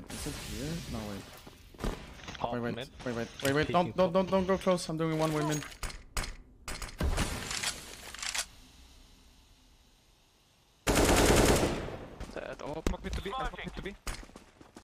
wait, is it here? No, wait. Half Wait, wait, mid. wait, wait, wait, wait, don't, don't, don't, don't go close. I'm doing one way mid. Dead. Oh, smoke me to be. I me to be.